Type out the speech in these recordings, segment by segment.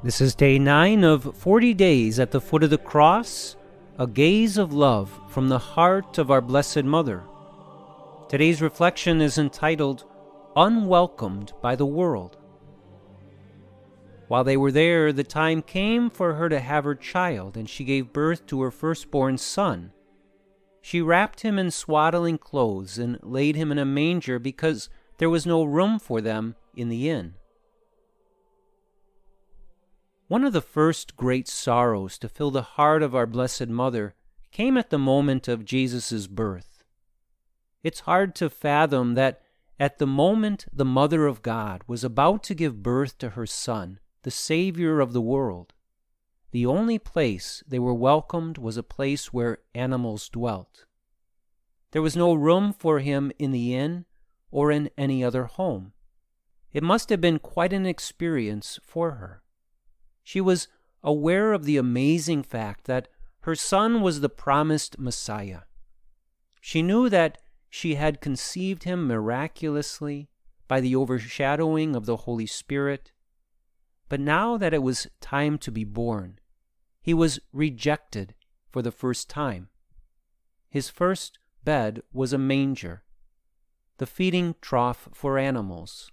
This is day 9 of 40 days at the foot of the cross, a gaze of love from the heart of our Blessed Mother. Today's reflection is entitled Unwelcomed by the World. While they were there, the time came for her to have her child, and she gave birth to her firstborn son. She wrapped him in swaddling clothes and laid him in a manger because there was no room for them in the inn. One of the first great sorrows to fill the heart of our Blessed Mother came at the moment of Jesus' birth. It's hard to fathom that at the moment the Mother of God was about to give birth to her Son, the Savior of the world, the only place they were welcomed was a place where animals dwelt. There was no room for him in the inn or in any other home. It must have been quite an experience for her. She was aware of the amazing fact that her son was the promised Messiah. She knew that she had conceived him miraculously by the overshadowing of the Holy Spirit. But now that it was time to be born, he was rejected for the first time. His first bed was a manger, the feeding trough for animals.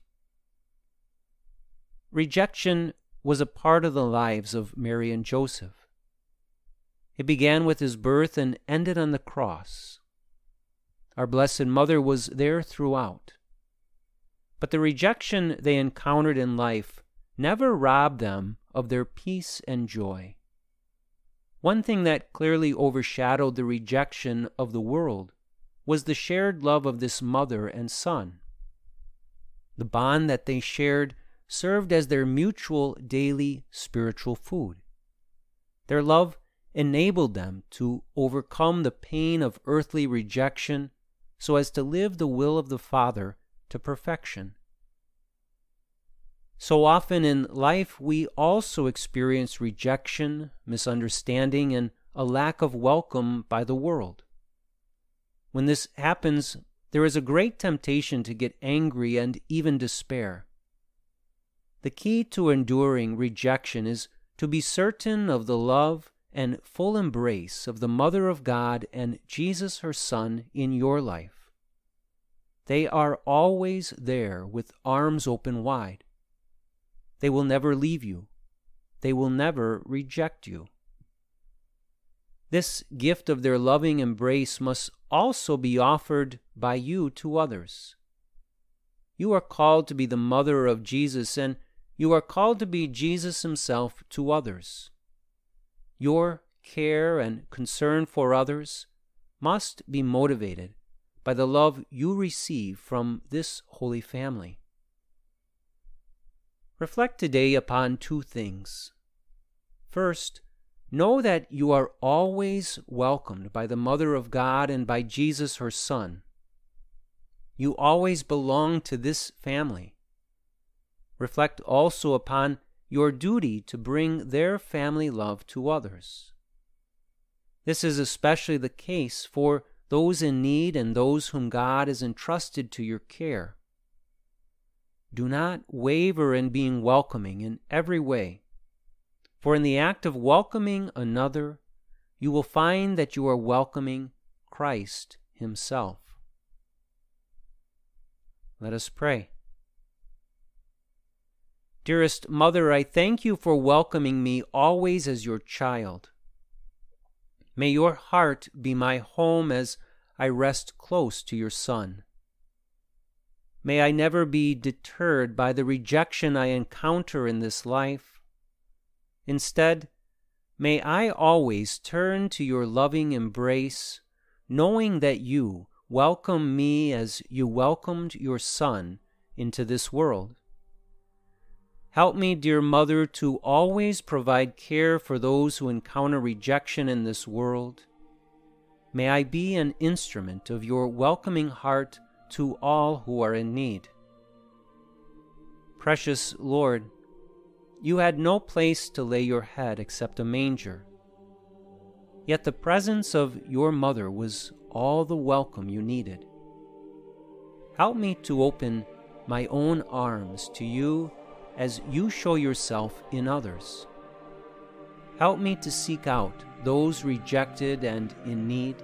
Rejection was a part of the lives of Mary and Joseph. It began with his birth and ended on the cross. Our Blessed Mother was there throughout. But the rejection they encountered in life never robbed them of their peace and joy. One thing that clearly overshadowed the rejection of the world was the shared love of this mother and son. The bond that they shared served as their mutual daily spiritual food. Their love enabled them to overcome the pain of earthly rejection so as to live the will of the Father to perfection. So often in life, we also experience rejection, misunderstanding, and a lack of welcome by the world. When this happens, there is a great temptation to get angry and even despair. The key to enduring rejection is to be certain of the love and full embrace of the Mother of God and Jesus her Son in your life. They are always there with arms open wide. They will never leave you. They will never reject you. This gift of their loving embrace must also be offered by you to others. You are called to be the mother of Jesus, and you are called to be Jesus Himself to others. Your care and concern for others must be motivated by the love you receive from this holy family. Reflect today upon two things. First, know that you are always welcomed by the Mother of God and by Jesus, her Son. You always belong to this family reflect also upon your duty to bring their family love to others. This is especially the case for those in need and those whom God has entrusted to your care. Do not waver in being welcoming in every way, for in the act of welcoming another, you will find that you are welcoming Christ Himself. Let us pray. Dearest Mother, I thank you for welcoming me always as your child. May your heart be my home as I rest close to your Son. May I never be deterred by the rejection I encounter in this life. Instead, may I always turn to your loving embrace, knowing that you welcome me as you welcomed your Son into this world. Help me, dear Mother, to always provide care for those who encounter rejection in this world. May I be an instrument of your welcoming heart to all who are in need. Precious Lord, you had no place to lay your head except a manger. Yet the presence of your mother was all the welcome you needed. Help me to open my own arms to you as you show yourself in others. Help me to seek out those rejected and in need.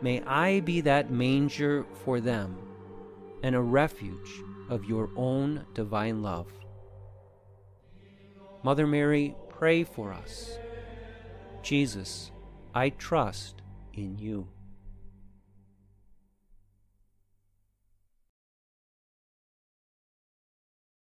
May I be that manger for them and a refuge of your own divine love. Mother Mary, pray for us. Jesus, I trust in you.